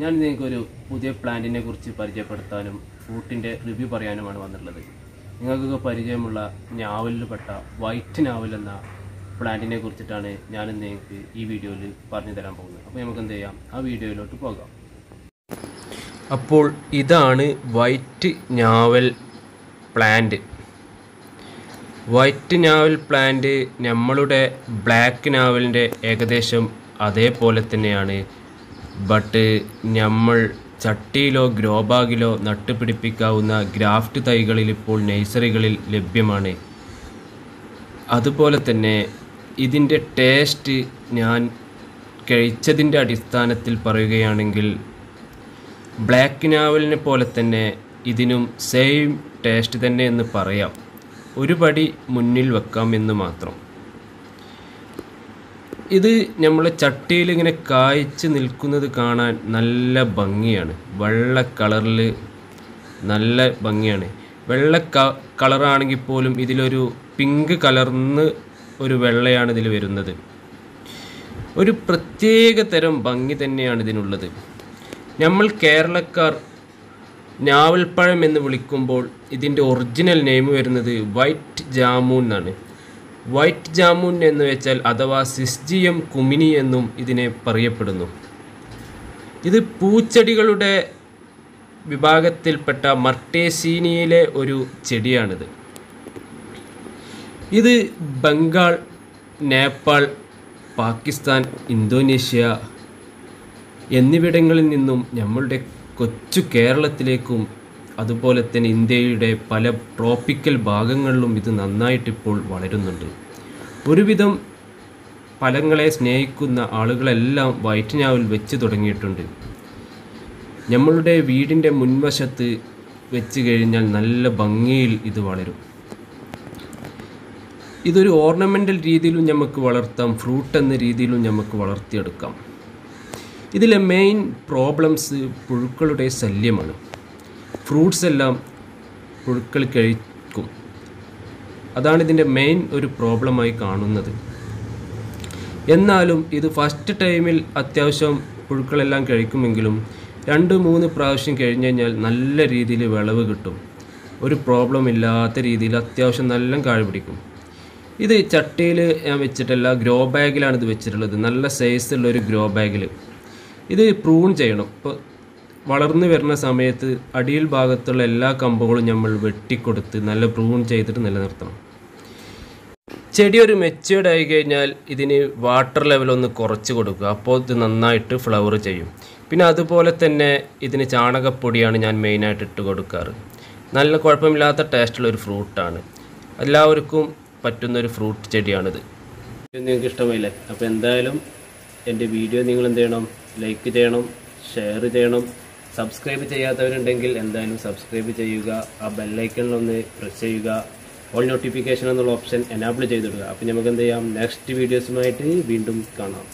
ഞാൻ നിങ്ങൾക്ക് ഒരു പുതിയ പ്ലാന്റിനെ കുറിച്ച് പരിചയപ്പെടുത്താനും ഫ്രൂട്ടിന്റെ റിവ്യൂ പറയാനുമാണ് വന്നിട്ടുള്ളത്. നിങ്ങൾക്കൊക്കെ പരിചയമുള്ള ഞാവലിൽപ്പെട്ട വൈറ്റ് നാവൽ എന്ന പ്ലാന്റിനെ കുറിച്ചിട്ടാണ് ഞാൻ നിങ്ങൾക്ക് ഈ വീഡിയോയിൽ പറഞ്ഞു തരാൻ പോകുന്നത്. അപ്പോൾ നമുക്ക് എന്ത് ചെയ്യാം? ആ വീഡിയോയിലോട്ട് പോകാം. അപ്പോൾ ഇതാണ് വൈറ്റ് ഞാവൽ പ്ലാന്റ്. വൈറ്റ് നാവൽ പ്ലാന്റ് നമ്മളുടെ ബ്ലാക്ക് നാവലിന്റെ ഏകദേശം അതേപോലെ തന്നെയാണ് ബട്ട് നമ്മൾ ചട്ടിയിലോ ഗ്രോ ബാഗിലോ നട്ടുപിടിപ്പിക്കാവുന്ന ഗ്രാഫ്റ്റ് തൈകളിൽ ഇപ്പോൾ നഴ്സറികളിൽ ലഭ്യമാണ്. അതുപോലെ തന്നെ ഇതിന്റെ ടേസ്റ്റ് ഞാൻ കഴിച്ചതിന്റെ അടിസ്ഥാനത്തിൽ പറയുകയാണെങ്കിൽ ബ്ലാക്ക് നാവലിനെ പോലെ തന്നെ ഇതിനും സെയിം ടേസ്റ്റ് തന്നെ എന്ന് പറയാം. ഒരു പടി മുന്നിൽ വെക്കാം എന്ന് മാത്രം. ഇത് നമ്മൾ ചട്ടിയിൽ ഇങ്ങനെ കായ്ച്ച് നിൽക്കുന്നത് കാണാൻ നല്ല ഭംഗിയാണ്. വെള്ള കളറിൽ നല്ല ഭംഗിയാണ്. വെള്ള ക കളറാണെങ്കിൽ പോലും ഇതിലൊരു പിങ്ക് കലർന്ന് ഒരു വെള്ളയാണ് ഇതിൽ വരുന്നത്. ഒരു പ്രത്യേക തരം ഭംഗി തന്നെയാണ് ഇതിനുള്ളത്. നമ്മൾ കേരളക്കാർ ഞാവൽപ്പഴം എന്ന് വിളിക്കുമ്പോൾ ഇതിന്റെ ഒറിജിനൽ നെയിം വരുന്നത് വൈറ്റ് ജാമൂൻ എന്നാണ്. വൈറ്റ് ജാമുൻ എന്ന് വെച്ചാൽ അഥവാ സിസ്ജിയം കുമിനി എന്നും ഇതിനെ പറയപ്പെടുന്നു. ഇത് പൂച്ചെടികളുടെ വിഭാഗത്തിൽപ്പെട്ട മർട്ടേസീനിയിലെ ഒരു ചെടിയാണിത്. ഇത് ബംഗാൾ നേപ്പാൾ പാകിസ്ഥാൻ ഇന്തോനേഷ്യ എന്നിവിടങ്ങളിൽ നിന്നും നമ്മളുടെ കൊച്ചു കേരളത്തിലേക്കും അതുപോലെ തന്നെ ഇന്ത്യയുടെ പല ട്രോപ്പിക്കൽ ഭാഗങ്ങളിലും ഇത് നന്നായിട്ടിപ്പോൾ വളരുന്നുണ്ട്. ഒരുവിധം ഫലങ്ങളെ സ്നേഹിക്കുന്ന ആളുകളെല്ലാം വൈറ്റ് ഞാവൽ വെച്ച് തുടങ്ങിയിട്ടുണ്ട്. നമ്മളുടെ വീടിന്റെ മുൻവശത്ത് വെച്ച് കഴിഞ്ഞാൽ നല്ല ഭംഗിയിൽ ഇത് വളരും. ഇതൊരു ഓർണമെന്റൽ രീതിയിലും നമുക്ക് വളർത്താം ഫ്രൂട്ട് എന്ന രീതിയിലും നമുക്ക് വളർത്തിയെടുക്കാം. ഇതിലെ മെയിൻ പ്രോബ്ലംസ് പുഴുക്കളുടെ ശല്യമാണ്. ഫ്രൂട്ട്സ് എല്ലാം പുഴുക്കൾ കഴിക്കും. അതാണ് ഇതിന്റെ മെയിൻ ഒരു പ്രോബ്ലമായി കാണുന്നത്. എന്നാലും ഇത് ഫസ്റ്റ് ടൈമിൽ അത്യാവശ്യം പുഴുക്കളെല്ലാം കഴിക്കുമെങ്കിലും രണ്ട് മൂന്ന് പ്രാവശ്യം കഴിഞ്ഞ് കഴിഞ്ഞാൽ നല്ല രീതിയിൽ വിളവ് കിട്ടും. ഒരു പ്രോബ്ലം ഇല്ലാത്ത രീതിയിൽ അത്യാവശ്യം നല്ല കാഴ് പിടിക്കും. ഇത് ചട്ടിയിൽ ഞാൻ വെച്ചിട്ടല്ല ഗ്രോ ബാഗിലാണ് ഇത് വെച്ചിട്ടുള്ളത്. നല്ല സൈസുള്ള ഒരു ഗ്രോ ബാഗിൽ ഇത് പ്രൂൺ ചെയ്യണം. ഇപ്പോൾ വളർന്നു വരുന്ന സമയത്ത് അടിയിൽ ഭാഗത്തുള്ള എല്ലാ കമ്പുകളും നമ്മൾ വെട്ടിക്കൊടുത്ത് നല്ല പ്രൂൺ ചെയ്തിട്ട് നിലനിർത്തണം. ചെടി ഒരു മെച്ചുവേർഡ് ആയി കഴിഞ്ഞാൽ ഇതിന് വാട്ടർ ലെവൽ ഒന്ന് കുറച്ച് കൊടുക്കുക. അപ്പോൾ ഇത് നന്നായിട്ട് ഫ്ലവർ ചെയ്യും. പിന്നെ അതുപോലെ തന്നെ ഇതിന് ചാണകപ്പൊടിയാണ് ഞാൻ മെയിനായിട്ട് ഇട്ട് കൊടുക്കാറ്. നല്ല കുഴപ്പമില്ലാത്ത ടേസ്റ്റുള്ള ഒരു ഫ്രൂട്ടാണ് എല്ലാവർക്കും പറ്റുന്ന ഒരു ഫ്രൂട്ട് ചെടിയാണിത്. നിങ്ങൾക്ക് ഇഷ്ടമായില്ലേ? അപ്പോൾ എന്തായാലും എന്റെ വീഡിയോ നിങ്ങൾ എന്ത് ചെയ്യണം? ലൈക്ക് ചെയ്യണം ഷെയർ ചെയ്യണം. സബ്സ്ക്രൈബ് ചെയ്യാത്തവരുണ്ടെങ്കിൽ എന്തായാലും സബ്സ്ക്രൈബ് ചെയ്യുക ആ ബെല്ലൈക്കണിലൊന്ന് പ്രസ് ചെയ്യുക ഓൾ നോട്ടിഫിക്കേഷൻ എന്നുള്ള ഓപ്ഷൻ എനാബിൾ ചെയ്തിടുക. അപ്പോൾ നമുക്ക് എന്ത് ചെയ്യാം? നെക്സ്റ്റ് വീഡിയോസുമായിട്ട് വീണ്ടും കാണാം.